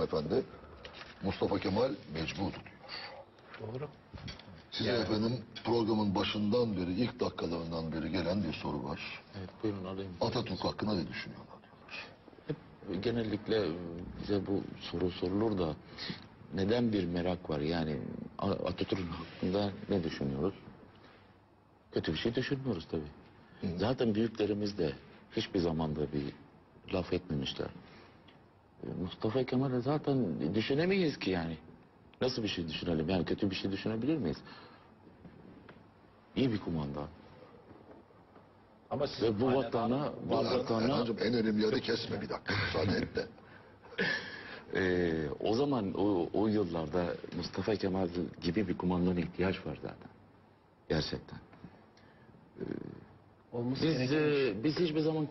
efendi. Mustafa Kemal mecburdu diyor. Doğru. Size efendim programın başından beri, ilk dakikalarından beri gelen bir soru var. Evet buyurun alayım. Atatürk hakkında ne düşünüyorlar diyorlar. Hep genellikle bize bu soru sorulur da neden bir merak var? Yani A- Atatürk hakkında ne düşünüyoruz? Kötü bir şey düşünmüyoruz tabii. Zaten büyüklerimiz de hiçbir zamanda bir laf etmemişler. E, Mustafa Kemal'e zaten düşünemeyiz ki yani. Nasıl bir şey düşünelim? Yani kötü bir şey düşünebilir miyiz? İyi bir kumandan. Ama siz Ve bu vatana, bu vatana en önemli yeri kesme bir dakika. Müsaade et de. Ee, o zaman o, o yıllarda Mustafa Kemal gibi bir kumandana ihtiyaç var zaten. Gerçekten. Olması Biz gereken e, biz hiçbir zaman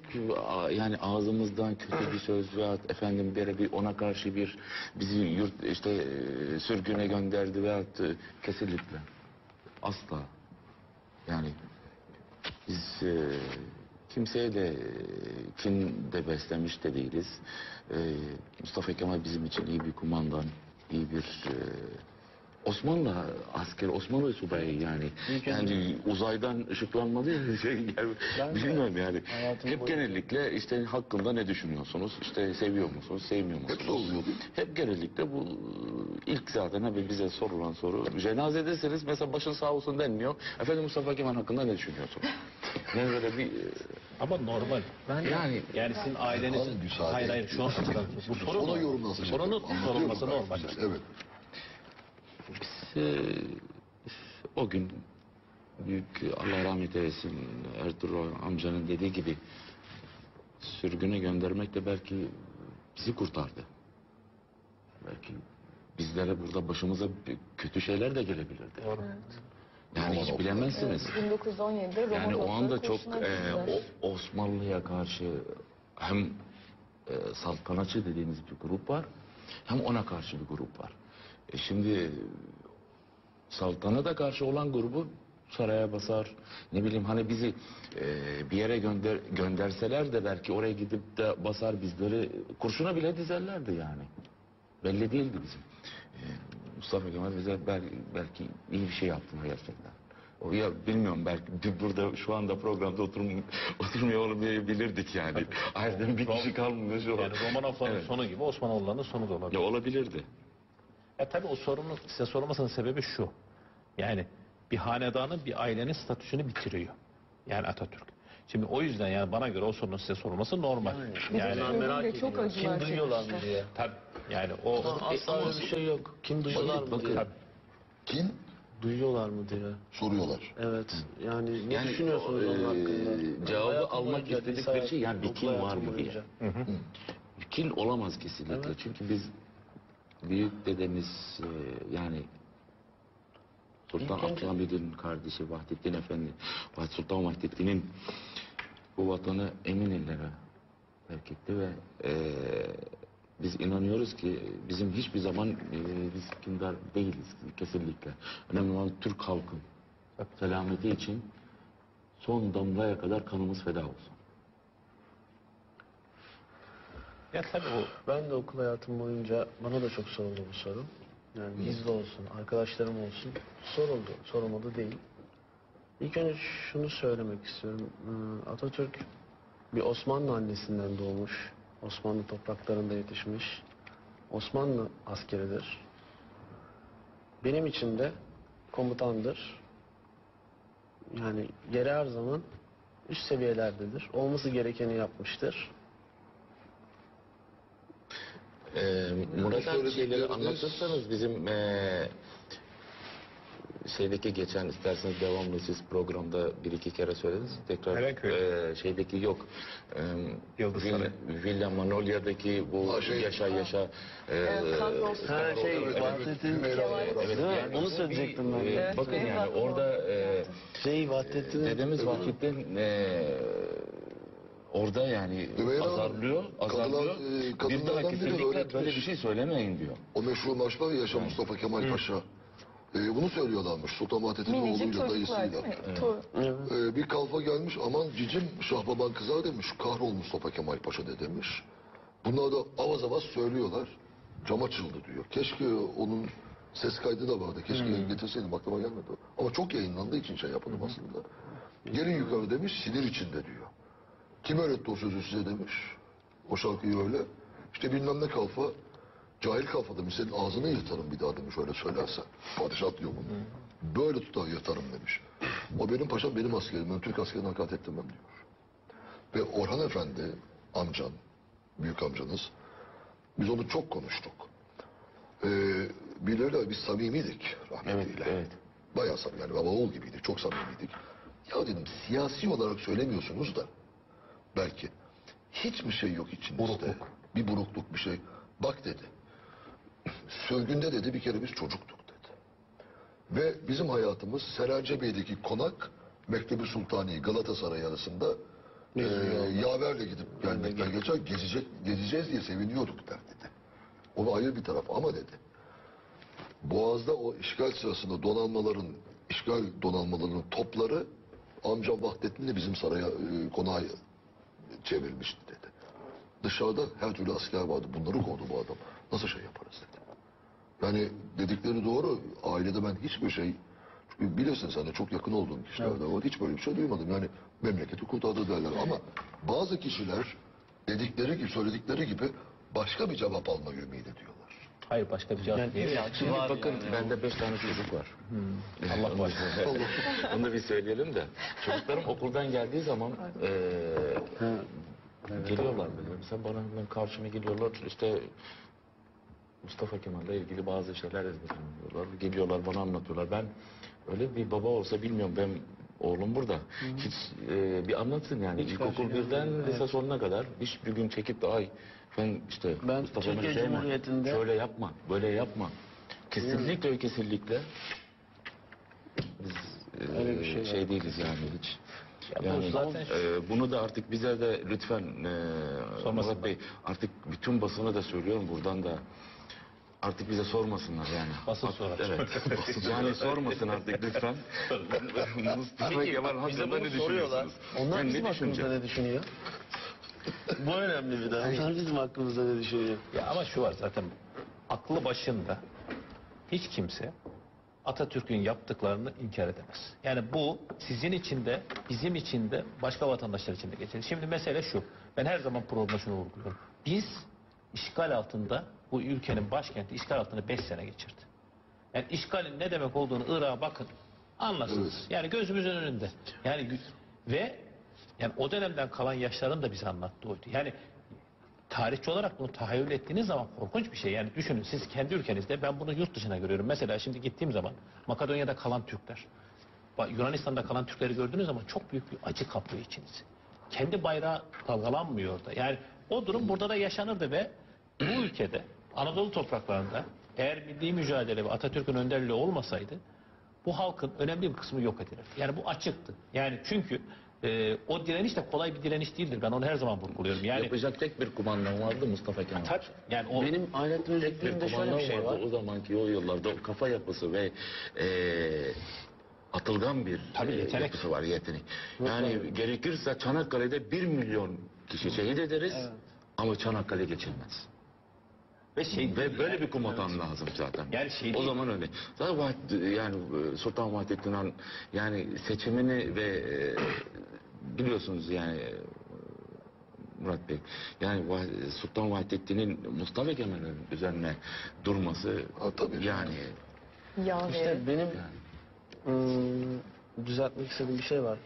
yani ağzımızdan kötü bir söz veya efendim bir, bir ona karşı bir bizi yurt işte e, sürgüne gönderdi veya kesinlikle. Asla. Yani biz e, kimseye de e, kin de beslemiş de değiliz. E, Mustafa Kemal bizim için iyi bir kumandan, iyi bir e, Osmanlı asker, Osmanlı subayı yani. Yani uzaydan ışıklanmalı ya şey yani, bilmiyorum yani. Hep genellikle işte hakkında ne düşünüyorsunuz? İşte seviyor musunuz, sevmiyor musunuz? Hep soruluyordu. Hep genellikle bu ilk zaten abi bize sorulan soru. Cenazedesiniz mesela başın sağ olsun denmiyor. Efendim Mustafa Kemal hakkında ne düşünüyorsunuz? Yani böyle bir e, Ama normal. yani Yani sizin aileniz... Hayır hayır şu an bu soru Ona yorumlasın. Sorunun sorulması ben normal. Evet. Biz, e, o gün büyük Allah rahmet eylesin Ertuğrul amcanın dediği gibi sürgüne göndermek de belki bizi kurtardı. Belki bizlere burada başımıza kötü şeyler de gelebilirdi. Doğru. Yani hiç bilemezsiniz. 1917'de Yani o anda çok e, o, Osmanlı'ya karşı hem e, saltanatçı dediğimiz bir grup var hem ona karşı bir grup var. E şimdi saltanata karşı olan grubu saraya basar. Ne bileyim hani bizi e, bir yere gönder gönderseler de belki oraya gidip de basar bizleri kurşuna bile dizerlerdi yani. Belli değildi bizim. E, Mustafa Kemal bize bel- belki iyi bir şey yaptı gerçekten. O ya bilmiyorum belki burada şu anda programda oturum, oturmuyor olabilirdik yani. Ayrıca bir kişi kalmış o. Yani Romanovların Evet. sonu gibi Osmanoğulları'nın sonu da olabilir. Ya olabilirdi. Ya tabii o sorunun size sorulmasının sebebi şu. Yani bir hanedanın bir ailenin statüsünü bitiriyor. Yani Atatürk. Şimdi o yüzden yani bana göre o sorunun size sorulması normal. De Yani sürgünde çok acılar Kim duyuyorlar mı diye. tabii yani o Asla ama- öyle bir şey yok. Kim duyuyorlar mı bakın. diye. Kim? Duyuyorlar mı diye. Soruyorlar. Evet. Yani ne Yani düşünüyorsunuz o, onun e, hakkında? cevabı Hayatım almak istedikleri şey yani bir kim var mı diye. boyunca. Kil olamaz kesinlikle. Çünkü biz büyük dedemiz e, yani Sultan Abdülhamid'in kardeşi Vahdettin Efendi, Vahid Sultan Vahdettin'in bu vatanı emin ellere terk etti ve e, biz inanıyoruz ki bizim hiçbir zaman e, biz kindar değiliz kesinlikle. Önemli olan Türk halkın selameti için son damlaya kadar kanımız feda olsun. Ya tabii o Ben de okul hayatım boyunca bana da çok soruldu bu soru. Yani bizde olsun, arkadaşlarım olsun. Soruldu, sorulmadı değil. İlk önce şunu söylemek istiyorum. Ee, Atatürk bir Osmanlı annesinden doğmuş. Osmanlı topraklarında yetişmiş. Osmanlı askeridir. Benim için de komutandır. Yani yeri her zaman üst seviyelerdedir. Olması gerekeni yapmıştır. Ee, Murat abi söyledikleriniz- şeyleri anlatırsanız bizim ee, şeydeki geçen isterseniz devamlı siz programda bir iki kere söylediniz. Tekrar Erenköy. ee, şeydeki yok. Ee, Yıldız Villa. Villa Manolya'daki bu Ha, şey- yaşa yaşa ee, Evet, Kadros. Ha şey, Evet, Vahdettin. Evet, Değil mi? yani Onu bu söyleyecektim ben. bir, ee, Evet, bakın benim yani aklıma orada ee, Şey Vahdettin. dedemiz Vahdettin ee, orada yani Hanım, azarlıyor, azarlıyor. kadınlar- e, bir kadınlardan daha biri kesinlikle öğretmiş. böyle bir şey söylemeyin diyor. O meşhur maç var ya Yaşa Mustafa Kemal Paşa. Ee, bunu söylüyorlarmış Sultan Vahdettin'in Minicik oğluyla çocuklar dayısıyla. değil mi? Torun. Ee, bir kalfa gelmiş aman cicim Şahbaban kızar demiş. Kahrol Mustafa Kemal Paşa de demiş. Bunlar da avaz avaz söylüyorlar. cam açıldı diyor. Keşke onun ses kaydı da vardı. Keşke getirseydim aklıma gelmedi. Ama çok yayınlandığı için şey yapalım aslında. Gelin yukarı demiş sinir içinde diyor. Kim öğretti o sözü size demiş. O şarkıyı öyle. İşte bilmem ne kalfa. Cahil kalfa demiş. Senin ağzını yırtarım bir daha demiş öyle söylersen. Padişah diyor bunu. Böyle tutar yırtarım demiş. O benim paşam benim askerim. Ben Türk askerine hakaret etmem diyor. Ve Orhan Efendi amcan, büyük amcanız. Biz onu çok konuştuk. Ee, bilirler biz samimiydik rahmetliyle. Evet, evet. Bayağı samimi yani baba oğul gibiydik. Çok samimiydik. Ya dedim siyasi olarak söylemiyorsunuz da belki hiç mi şey yok içinizde? Bir burukluk bir şey. Bak dedi. Sürgünde dedi bir kere biz çocuktuk dedi. Ve bizim hayatımız Seracebe'deki konak Mektebi Sultani Galatasaray arasında e, yaverle gidip gelmekten geçer gezecek, gezeceğiz diye seviniyorduk der dedi. Onu ayrı bir taraf ama dedi. Boğaz'da o işgal sırasında donanmaların, işgal donanmalarının topları amcam Vahdettin'le bizim saraya, e, konağa çevrilmişti dedi. Dışarıda her türlü asker vardı. Bunları kovdu bu adam. Nasıl şey yaparız dedi. Yani dedikleri doğru. Ailede ben hiçbir şey çünkü bilirsin sen de çok yakın olduğun kişilerden var. Hiç böyle bir şey duymadım. Yani memleketi kurtardı derler. Ama bazı kişiler dedikleri gibi, söyledikleri gibi başka bir cevap alma ümidi ediyorlar. Hayır başka bir cevap Yani değil. Şimdi var bakın yani. bende beş tane çocuk var. Allah bağışlasın. Onu da bir söyleyelim de. Çocuklarım okuldan geldiği zaman eee geliyorlar böyle. Mesela bana hemen karşıma geliyorlar. İşte Mustafa Kemal'le ilgili bazı şeyler ezberliyorlar. Geliyorlar bana anlatıyorlar. Ben öyle bir baba olsa bilmiyorum ben oğlum burada. Hiç eee, bir anlatsın yani. Hiç İlkokul birden lise sonuna kadar hiç bir gün çekip de ay ben işte Ben Mustafa Türkiye. Cumhuriyeti'nde- Şöyle yapma, böyle yapma. Kesinlikle ve kesinlikle biz eee, Öyle bir şey şey, değiliz yani hiç. Ya bu Yani zaten- eee, bunu da artık bize de lütfen eee Sormasınlar. Murat Bey artık bütün basına da söylüyorum buradan da artık bize sormasınlar yani. Basın sorar. Evet. yani sormasın artık lütfen. Mustafa Kemal hakkında ne düşünüyorsunuz? Onlar Ben bizim ne hakkımızda ne düşünüyor? Bu önemli bir de. Onlar bizim hakkımızda ne düşünüyor? Ya ama şu var zaten aklı başında hiç kimse Atatürk'ün yaptıklarını inkar edemez. Yani bu sizin için de bizim için de başka vatandaşlar için de geçerli. Şimdi mesele şu. Ben her zaman programda şunu vurguluyorum. Biz işgal altında bu ülkenin başkenti işgal altında 5 sene geçirdi. Yani işgalin ne demek olduğunu Irak'a bakın anlarsınız. Yani gözümüzün önünde. Yani ve yani o dönemden kalan yaşların da bize anlattığı oydu. Yani tarihçi olarak bunu tahayyül ettiğiniz zaman korkunç bir şey. Yani düşünün siz kendi ülkenizde ben bunu yurt dışına görüyorum. Mesela şimdi gittiğim zaman Makedonya'da kalan Türkler, Yunanistan'da kalan Türkleri gördüğünüz zaman çok büyük bir acı kaplıyor içinizi. Kendi bayrağı dalgalanmıyor orada. Yani o durum burada da yaşanırdı ve bu ülkede Anadolu topraklarında eğer milli mücadele ve Atatürk'ün önderliği olmasaydı bu halkın önemli bir kısmı yok edilir. Yani bu açıktı. Yani çünkü e, o direniş de kolay bir direniş değildir. Ben onu her zaman vurguluyorum. Yani Yapacak tek bir kumandan vardı Mustafa Kemal. Tabii. Yani o Benim Hayrettin Tek bir şöyle kumandan bir şey vardı var. o zamanki o yıllarda o kafa yapısı ve eee, atılgan bir Tabii, eee, yetenek. yapısı var yetenek. Yani gerekirse Çanakkale'de bir milyon kişi şehit ederiz ama Çanakkale geçilmez. ve şey Ve böyle bir komutan lazım zaten. Yani şey o değil. zaman öyle. Zaten yani e, Sultan Vahdettin Han yani seçimini ve e, biliyorsunuz yani e, Murat Bey yani Sultan Vahdettin'in Mustafa Kemal'in üzerine durması Ha, tabii. yani Yağ İşte benim ım, düzeltmek istediğim bir şey var.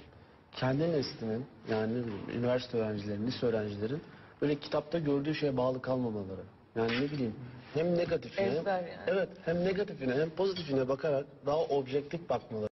Kendi neslinin yani üniversite öğrencilerin, lise öğrencilerin böyle kitapta gördüğü şeye bağlı kalmamaları. Yani ne bileyim hem negatifine yani. evet hem negatifine hem pozitifine bakarak daha objektif bakmaları.